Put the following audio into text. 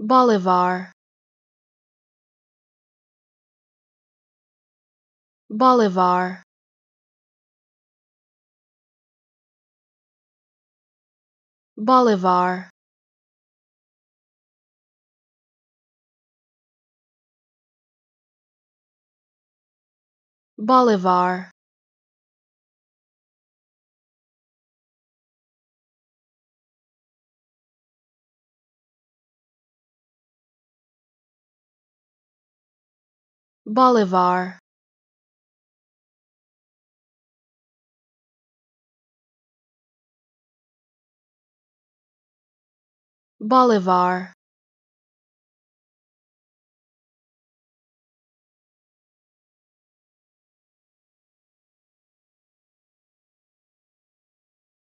Bolivar. Bolivar. Bolivar. Bolivar Bolivar. Bolivar